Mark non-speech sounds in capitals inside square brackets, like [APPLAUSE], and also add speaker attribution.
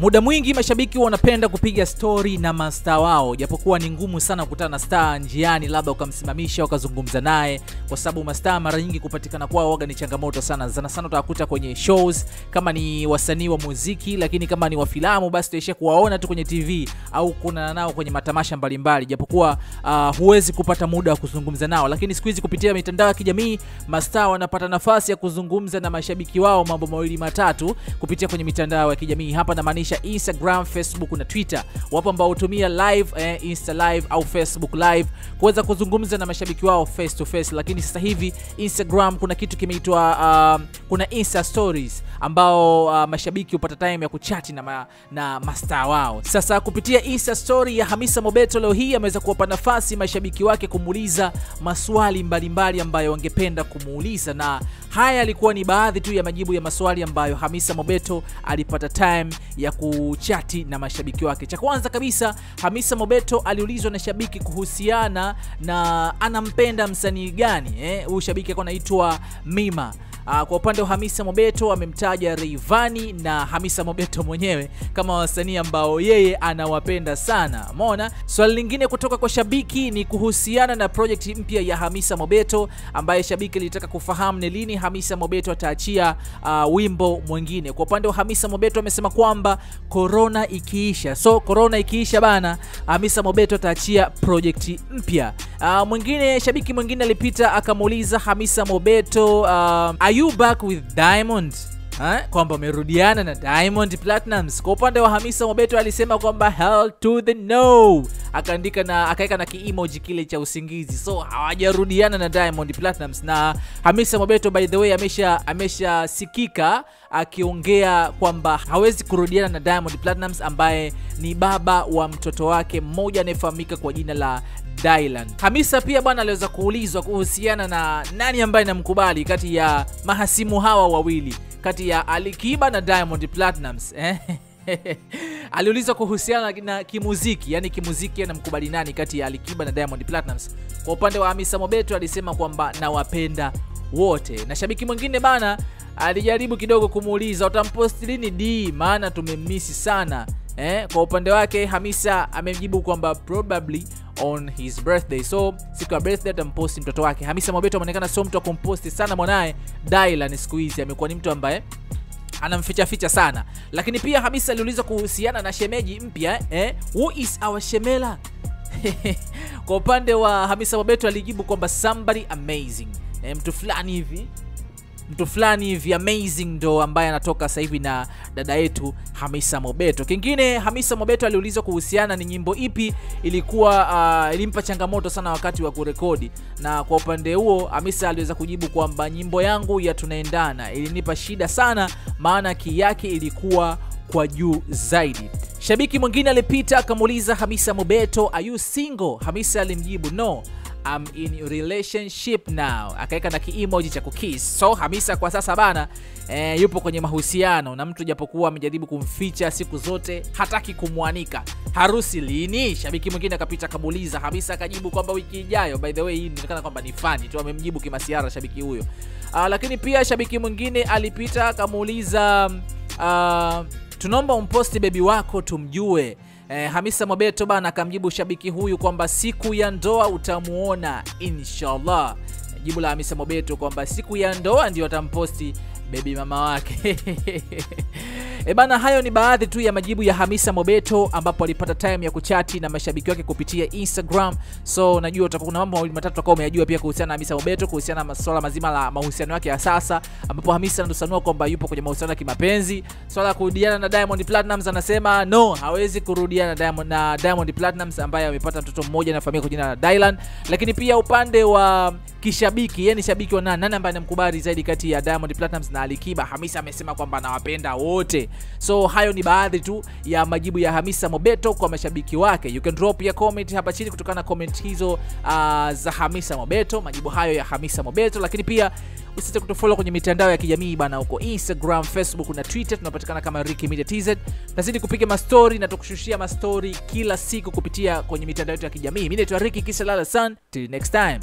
Speaker 1: Muda mwingi mashabiki wanapenda kupiga stori na masta wao, japokuwa ni ngumu sana kukutana na staa njiani, labda ukamsimamisha ukazungumza naye, kwa sababu masta mara nyingi kupatikana kwao waga ni changamoto sana. Sana sana utakuta kwenye shows, kama ni wasanii wa muziki, lakini kama ni wa filamu, basi utaishia kuwaona tu kwenye TV au kuonana nao kwenye matamasha mbalimbali, japokuwa uh, huwezi kupata muda wa kuzungumza nao. Lakini siku hizi kupitia mitandao ya kijamii mastaa wanapata nafasi ya kuzungumza na mashabiki wao mambo mawili matatu kupitia kwenye mitandao ya kijamii. Hapa namaanisha Instagram, Facebook na Twitter. Wapo ambao hutumia live eh, Insta live au Facebook live kuweza kuzungumza na mashabiki wao face to face, lakini sasa hivi Instagram kuna kitu kimeitwa uh, kuna Insta stories ambao uh, mashabiki hupata time ya kuchati na, ma, na mastaa wao. Sasa kupitia Insta story ya Hamisa Mobeto leo hii ameweza kuwapa nafasi mashabiki wake kumuuliza maswali mbalimbali mbali ambayo wangependa kumuuliza, na haya yalikuwa ni baadhi tu ya majibu ya maswali ambayo Hamisa Mobeto alipata time ya kuchati na mashabiki wake. Cha kwanza kabisa, Hamisa Mobeto aliulizwa na shabiki kuhusiana na anampenda msanii gani eh? Huyu shabiki anaitwa Mima. Uh, kwa upande wa Hamisa Mobeto amemtaja Rayvanny na Hamisa Mobeto mwenyewe kama wasanii ambao yeye anawapenda sana. Umeona? Swali lingine kutoka kwa shabiki ni kuhusiana na project mpya ya Hamisa Mobeto ambaye shabiki alitaka kufahamu ni lini Hamisa Mobeto ataachia uh, wimbo mwingine. Kwa upande wa Hamisa Mobeto amesema kwamba corona ikiisha, so corona ikiisha bana, Hamisa Mobeto ataachia project mpya. Uh, mwingine shabiki mwingine alipita akamuuliza Hamisa Mobeto uh, are you back with Diamond? Ha? kwamba amerudiana na Diamond Platnumz. Kwa upande wa Hamisa Mobeto alisema kwamba hell to the no, akaandika na akaweka na kiimoji kile cha usingizi, so hawajarudiana na Diamond Platnumz. Na Hamisa Mobeto by the way amesha ameshasikika akiongea kwamba hawezi kurudiana na Diamond Platnumz ambaye ni baba wa mtoto wake mmoja anayefahamika kwa jina la Dylan. Hamisa pia bwana aliweza kuulizwa kuhusiana na nani ambaye namkubali kati ya mahasimu hawa wawili kati ya Alikiba na Diamond Platnumz eh? [LAUGHS] aliulizwa kuhusiana na kimuziki, yani kimuziki anamkubali nani kati ya Alikiba na Diamond Platnumz. Kwa upande wa Hamisa Mobeto alisema kwamba nawapenda wote, na shabiki mwingine bana alijaribu kidogo kumuuliza utamposti lini D, maana tumemmisi sana eh? Kwa upande wake Hamisa amemjibu kwamba probably on his birthday. So siku ya birthday atamposti mtoto wake. Hamisa Mobeto ameonekana sio mtu wa kumposti sana mwanaye Dylan, siku hizi amekuwa ni mtu ambaye anamficha ficha sana. Lakini pia Hamisa aliulizwa kuhusiana na shemeji mpya eh, who is our shemela? [LAUGHS] Kwa upande wa Hamisa Mobeto alijibu kwamba somebody amazing, eh, mtu fulani hivi mtu fulani hivi amazing ndo ambaye anatoka sasa hivi na dada yetu Hamisa Mobeto. Kingine Hamisa Mobeto aliulizwa kuhusiana ni nyimbo ipi ilikuwa uh, ilimpa changamoto sana wakati wa kurekodi, na kwa upande huo Hamisa aliweza kujibu kwamba nyimbo yangu ya tunaendana ilinipa shida sana, maana ki yake ilikuwa kwa juu zaidi. Shabiki mwingine alipita akamuuliza Hamisa Mobeto, are you single? Hamisa alimjibu no I'm in relationship now, akaweka na kiemoji cha kukiss. So Hamisa kwa sasa bana e, yupo kwenye mahusiano na mtu, japokuwa amejaribu kumficha siku zote, hataki kumwanika. Harusi lini? Shabiki mwingine akapita akamuuliza, Hamisa akajibu kwamba wiki ijayo. By the way, hii inaonekana kwamba ni fani tu, amemjibu kimasiara shabiki huyo. Uh, lakini pia shabiki mwingine alipita akamuuliza uh, tunaomba umposti bebi wako tumjue. Eh, Hamisa Mobeto bana akamjibu shabiki huyu kwamba siku ya ndoa utamuona inshallah. Jibu la Hamisa Mobeto kwamba siku ya ndoa ndio atamposti bebi mama wake. [LAUGHS] E bana, hayo ni baadhi tu ya majibu ya Hamisa Mobeto ambapo alipata time ya kuchati na mashabiki wake kupitia Instagram. So najua utakuwa kuna mambo mawili matatu utakao umeyajua pia kuhusiana na Hamisa Mobeto, kuhusiana na masuala mazima la mahusiano yake ya sasa, ambapo Hamisa anadusanua kwamba yupo kwenye mahusiano ya kimapenzi. Swala la kurudiana na Diamond Platnumz, anasema no, hawezi kurudiana na Diamond, na Diamond Platnumz ambaye amepata mtoto mmoja anafahamika kwa jina la Dylan. Lakini pia upande wa kishabiki, yani shabiki wa nani, nani ambaye anamkubali zaidi kati ya Diamond Platnumz na Alikiba, Hamisa amesema kwamba anawapenda wote. So hayo ni baadhi tu ya majibu ya Hamisa Mobeto kwa mashabiki wake. You can drop your comment hapa chini kutokana na comment hizo uh, za Hamisa Mobeto, majibu hayo ya Hamisa Mobeto, lakini pia usisite kutufollow kwenye mitandao ya kijamii bana, huko Instagram, Facebook na Twitter tunapatikana kama Ricky Media TZ. Nazidi kupiga mastori na tukushushia mastori kila siku kupitia kwenye mitandao yetu ya kijamii. Mimi naitwa Ricky Kisalala San. Till next time.